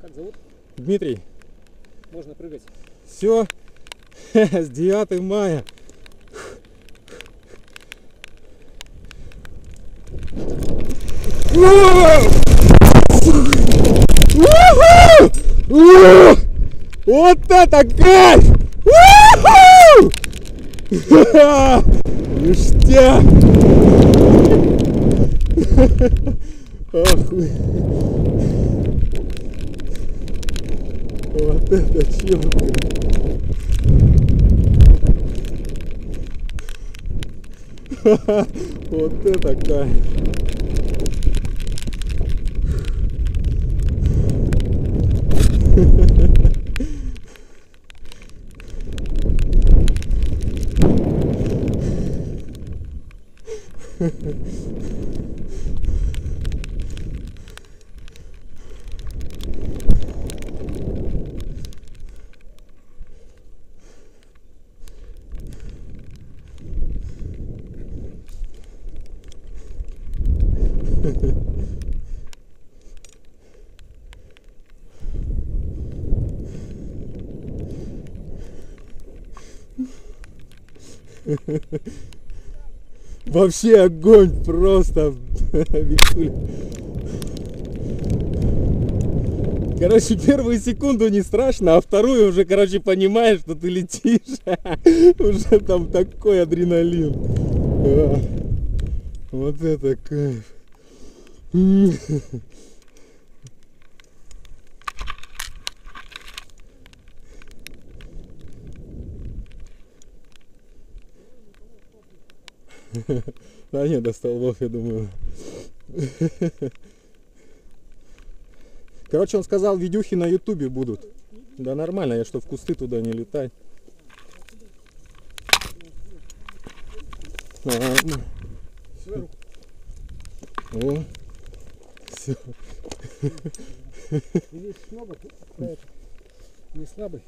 Как зовут? Дмитрий, Можно прыгать. все, с 9 мая. Вот это кайф! Ништяк! Охуй. Вот это чё, Вот это Вообще огонь просто. Короче, первую секунду не страшно, а вторую уже, короче, понимаешь, что ты летишь. Уже там такой адреналин. А, Вот это кайф. Да нет, до столбов, я думаю. Короче, он сказал, видюхи на ютубе будут. Да нормально, я что, в кусты туда не летай. Ладно. О, все. Здесь много, не слабый.